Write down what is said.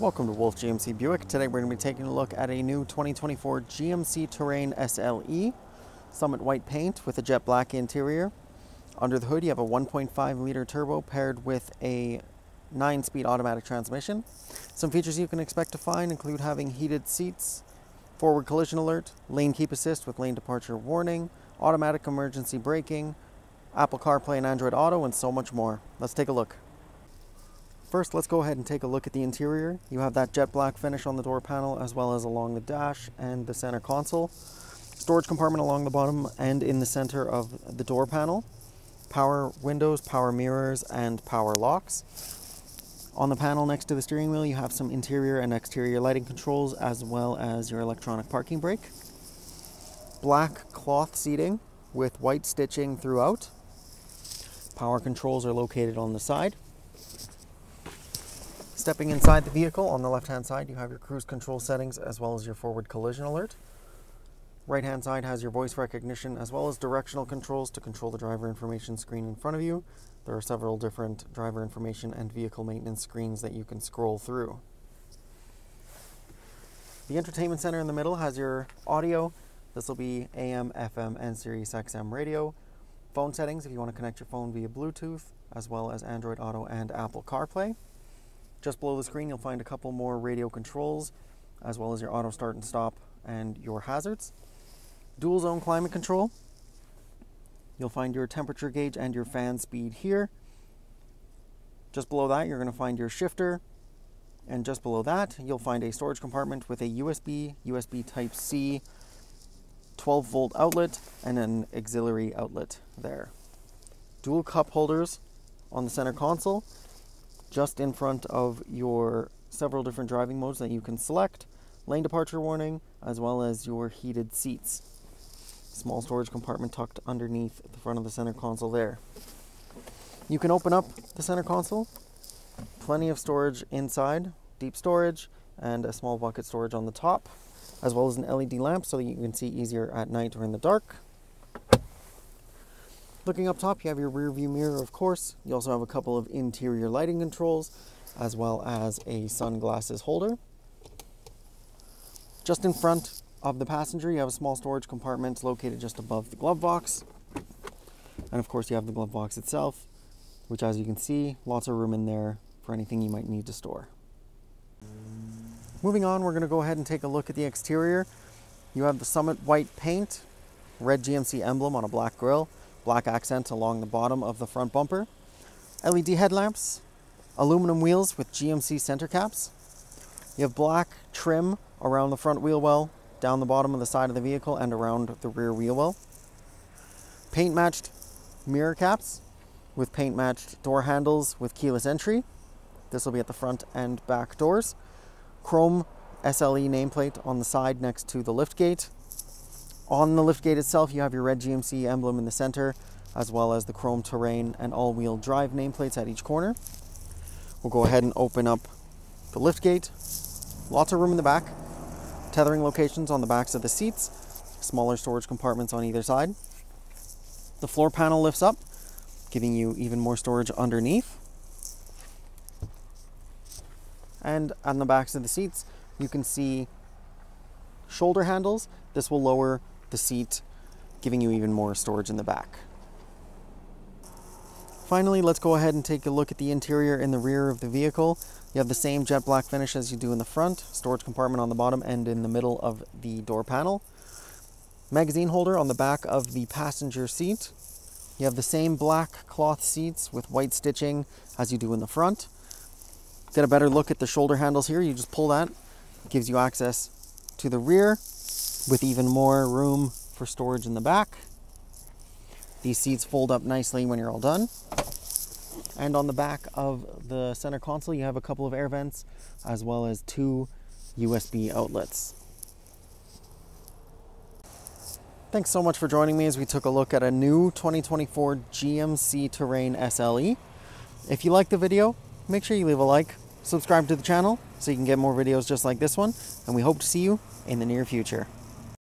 Welcome to Wolfe GMC Buick. Today we're going to be taking a look at a new 2024 GMC Terrain SLE Summit White paint with a jet black interior. Under the hood you have a 1.5 liter turbo paired with a 9-speed automatic transmission. Some features you can expect to find include having heated seats, forward collision alert, lane keep assist with lane departure warning, automatic emergency braking, Apple CarPlay and Android Auto, and so much more. Let's take a look. First, let's go ahead and take a look at the interior. You have that jet black finish on the door panel as well as along the dash and the center console. Storage compartment along the bottom and in the center of the door panel. Power windows, power mirrors, and power locks. On the panel next to the steering wheel, you have some interior and exterior lighting controls as well as your electronic parking brake. Black cloth seating with white stitching throughout. Power controls are located on the side. Stepping inside the vehicle, on the left-hand side, you have your cruise control settings as well as your forward collision alert. Right-hand side has your voice recognition as well as directional controls to control the driver information screen in front of you. There are several different driver information and vehicle maintenance screens that you can scroll through. The entertainment center in the middle has your audio. This will be AM, FM, and Sirius XM radio. Phone settings if you want to connect your phone via Bluetooth, as well as Android Auto and Apple CarPlay. Just below the screen, you'll find a couple more radio controls, as well as your auto start and stop and your hazards. Dual zone climate control. You'll find your temperature gauge and your fan speed here. Just below that, you're going to find your shifter. And just below that, you'll find a storage compartment with a USB, USB Type C, 12 volt outlet, and an auxiliary outlet there. Dual cup holders on the center console just in front of your several different driving modes that you can select, lane departure warning, as well as your heated seats. Small storage compartment tucked underneath the front of the center console there. You can open up the center console, plenty of storage inside, deep storage, and a small bucket storage on the top, as well as an LED lamp so that you can see easier at night or in the dark. Looking up top, you have your rear view mirror, of course. You also have a couple of interior lighting controls, as well as a sunglasses holder. Just in front of the passenger, you have a small storage compartment located just above the glove box. And of course, you have the glove box itself, which as you can see, lots of room in there for anything you might need to store. Moving on, we're going to go ahead and take a look at the exterior. You have the Summit white paint, red GMC emblem on a black grille black accent along the bottom of the front bumper, LED headlamps, aluminum wheels with GMC center caps. You have black trim around the front wheel well, down the bottom of the side of the vehicle, and around the rear wheel well. Paint matched mirror caps with paint matched door handles with keyless entry. This will be at the front and back doors. Chrome SLE nameplate on the side next to the lift gate on the liftgate itself, you have your red GMC emblem in the center, as well as the chrome terrain and all-wheel drive nameplates at each corner. We'll go ahead and open up the liftgate. Lots of room in the back. Tethering locations on the backs of the seats. Smaller storage compartments on either side. The floor panel lifts up, giving you even more storage underneath. And on the backs of the seats, you can see shoulder handles. This will lower the seat, giving you even more storage in the back. Finally, let's go ahead and take a look at the interior in the rear of the vehicle. You have the same jet black finish as you do in the front, storage compartment on the bottom and in the middle of the door panel. Magazine holder on the back of the passenger seat. You have the same black cloth seats with white stitching as you do in the front. Get a better look at the shoulder handles here. You just pull that, it gives you access to the rear with even more room for storage in the back. These seats fold up nicely when you're all done. And on the back of the center console, you have a couple of air vents as well as two USB outlets. Thanks so much for joining me as we took a look at a new 2024 GMC Terrain SLE. If you liked the video, make sure you leave a like, subscribe to the channel so you can get more videos just like this one, and we hope to see you in the near future.